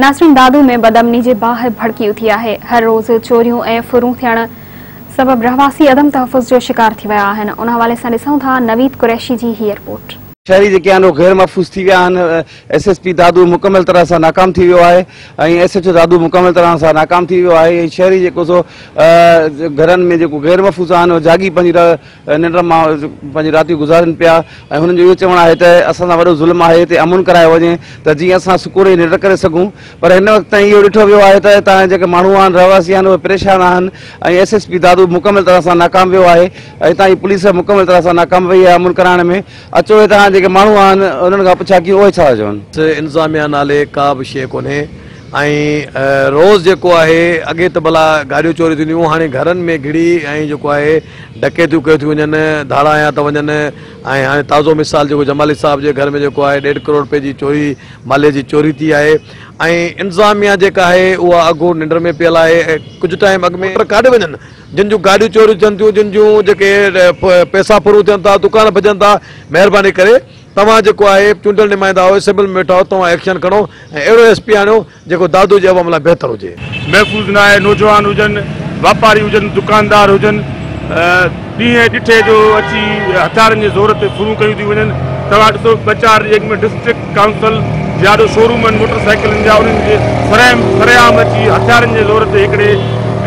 नासरीन दादू में बदमनी के बाह भड़की उठी है हर रोज चोरियों फुरू थे सबब रहवासी अदम तहफुज शिकार थी वह उन हवा से नवीद कुरैशी की हि रिपोर्ट शहरी जेके आहिनि उहे ग़ैर महफ़ूज़ थी विया आहिनि एस एस पी दादू मुकमल तरह सां नाकाम थी वियो आहे ऐं एस एच ओ दादू मुकमल तरह सां नाकाम थी वियो आहे ऐं शहरी जेको सो घरनि में जेको गैर महफ़ूज़ आहिनि उहे जाॻी पंहिंजी निंड मां पंहिंजी रातियूं गुज़ारिन पिया ऐं हुननि जो इहो चवणु आहे त असां सां वॾो ज़ुल्म आहे हिते अमुन करायो वञे त जीअं असां सुकून जी निंड करे सघूं पर हिन वक़्त इहो ॾिठो वियो आहे त हितां जेके माण्हू आहिनि रहवासी आहिनि उहे परेशान आहिनि ऐं एस एस पी दादू मुकमल तरह सां नाकाम वियो आहे ऐं हितां जी पुलिस मुकमल तरह सां नाकाम वई आहे अमुन कराइण में अचो हितां जेके माण्हू आहिनि उन्हनि खां पुछा की उहे छा चवनि इंतज़ामिया नाले का बि शइ कोन्हे ऐं रोज़ जेको आहे अॻे त भला गाॾियूं चोरी थींदियूं हाणे घरनि में घिरी ऐं जेको आहे ढके थियूं कयूं थी वञनि धारा आया था वञनि ऐं हाणे ताज़ो मिसाल जेको जमाली साहब जे घर में जेको आहे ॾेढ करोड़ रुपए जी चोरी माले जी चोरी थी आहे ऐं इंतज़ामिया जेका आहे उहा अघु निंड में पियल आहे ऐं कुझु टाइम वञनि जिन जूं गाॾियूं चोरियूं थियनि थियूं जिन जूं जेके पैसा पूरियूं थियनि था दुकान भॼनि था महिरबानी करे तव्हां जेको आहे चूंडल निमाईंदा आहियो असेंबल में वेठा आहियो तव्हां एक्शन खणो ऐं अहिड़ो एस पी आणियो जेको दादू जे अवाम लाइ बहितरु हुजे महफ़ूज़ न आहे नौजवान हुजनि वापारी हुजनि दुकानदार हुजनि ॾींहं ॾिठे जो अची हथियारनि जे ज़ोर ते फुरू कयूं थी वञनि तव्हां ॾिसो ॿ चारि डिस्ट्रिक्ट काउंसिल या शोरूम आहिनि मोटर साइकिलनि जा उन्हनि जे फरहम अची हथियारनि जे ज़ोर ते हिकिड़े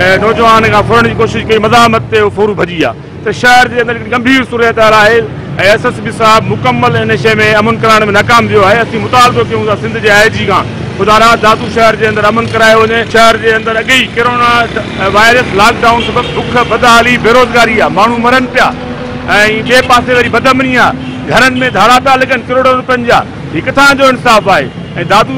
ऐं नौजवान खां फुरण जी कोशिशि कई मज़ामत ते उहो फुरू भॼी विया त शहर जे अंदरि हिकिड़ी गंभीर सूरत हाल आहे ऐं एस एस बी साहिबु मुकमल हिन शइ में अमन कराइण में नाकाम वियो आहे असीं मुतालबो कयूं था सिंध जे आई जी खां ख़ुदा दादू शहर जे अंदरि अमन करायो वञे शहर जे अंदरि अॻे ई कोरोना वायरस लॉकडाउन सबबु बुख बदहाली बेरोज़गारी आहे माण्हू मरनि पिया ऐं ॿिए पासे वरी बदमनी आहे घरनि में धाड़ा था लॻनि किरोड़ रुपियनि जा हीउ किथां जो इंसाफ़ आहे ऐं दादू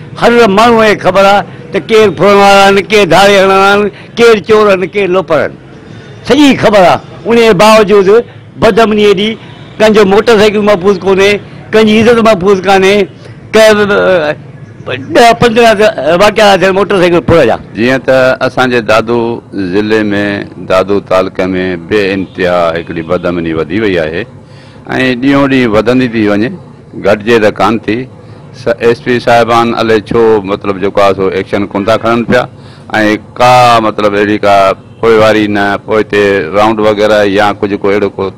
हर माण्हूअ खे ख़बर आहे त केरु फुरण वारा आहिनि केरु धारे हणण वारा आहिनि केरु चोर आहिनि केरु लोपर आहिनि सॼी ख़बर आहे उन जे बावजूदि बदमनीअ ॾींहुं कंहिंजो मोटर साइकिल महफ़ूज़ कोन्हे कंहिंजी इज़त महफ़ूज़ कान्हे कंहिं ॾह पंद्रहं वाकिया थियनि मोटर साइकिल फुर जा जीअं त असांजे दादू ज़िले में दादू तालुके में बे इंतिहा हिकिड़ी बदमनी वधी वई आहे ऐं ॾींहों ॾींहुं वधंदी थी वञे घटिजे त कान थी एस पी साहिबान अले छो मतिलबु जेको आहे सो एक्शन कोन था खणनि पिया ऐं का मतिलबु अहिड़ी का पोइवारी न पोइ हिते राउंड वग़ैरह या कुझु को अहिड़ो को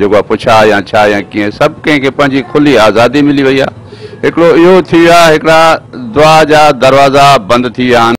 जेको आहे पुछा या छा या कीअं सभु कंहिंखे पंहिंजी खुली आज़ादी मिली वई आहे हिकिड़ो इहो थी वियो आहे हिकिड़ा दुआ जा दरवाज़ा बंदि थी विया आहिनि